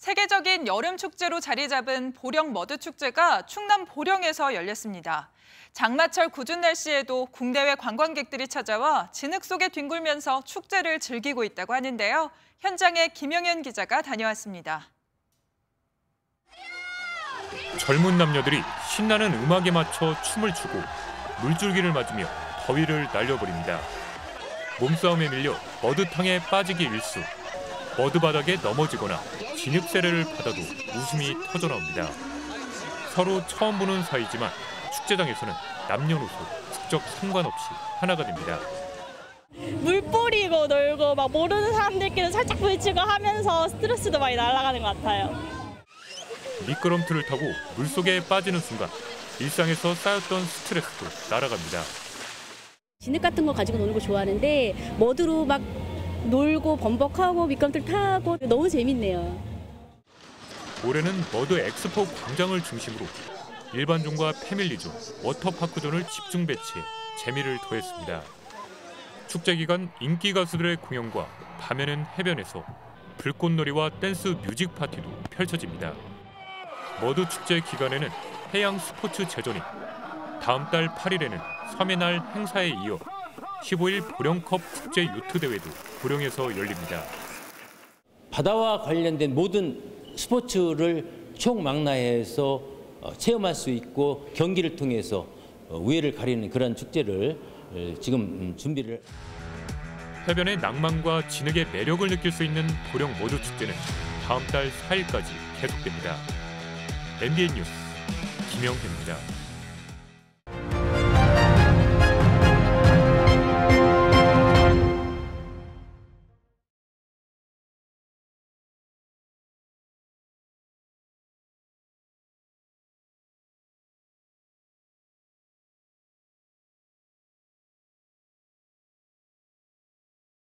세계적인 여름 축제로 자리 잡은 보령 머드 축제가 충남 보령에서 열렸습니다. 장마철 궂은 날씨에도 국내외 관광객들이 찾아와 진흙 속에 뒹굴면서 축제를 즐기고 있다고 하는데요. 현장에 김영현 기자가 다녀왔습니다. 젊은 남녀들이 신나는 음악에 맞춰 춤을 추고 물줄기를 맞으며 더위를 날려버립니다. 몸싸움에 밀려 머드탕에 빠지기 일수. 머드 바닥에 넘어지거나 진흙 세례를 받아도 웃음이 터져나옵니다. 서로 처음 보는 사이지만 축제장에서는 남녀노소 국적 상관없이 하나가 됩니다. 물 뿌리고 놀고 막 모르는 사람들끼리 살짝 부딪히고 하면서 스트레스도 많이 날아가는 것 같아요. 미끄럼틀을 타고 물속에 빠지는 순간 일상에서 쌓였던 스트레스도 날아갑니다. 진흙 같은 거 가지고 노는 거 좋아하는데 머드로 막 놀고 범벅하고 미끄럼틀 타고 너무 재밌네요. 올해는 머드 엑스포 광장을 중심으로 일반존과 패밀리존, 워터파크존을 집중 배치해 재미를 더했습니다. 축제 기간 인기 가수들의 공연과 밤에는 해변에서 불꽃놀이와 댄스 뮤직 파티도 펼쳐집니다. 머드 축제 기간에는 해양 스포츠 제전이 다음 달 8일에는 섬의 날 행사에 이어 15일 보령컵 국제 요트 대회도 보령에서 열립니다. 바다와 관련된 모든 스포츠를 총망라해서 어, 체험할 수 있고 경기를 통해서 어, 우애를 가리는 그런 축제를 어, 지금 음, 준비를 해변의 낭만과 진흙의 매력을 느낄 수 있는 보령 머드 축제는 다음 달 4일까지 계속됩니다. MBN 뉴스 김영현입니다.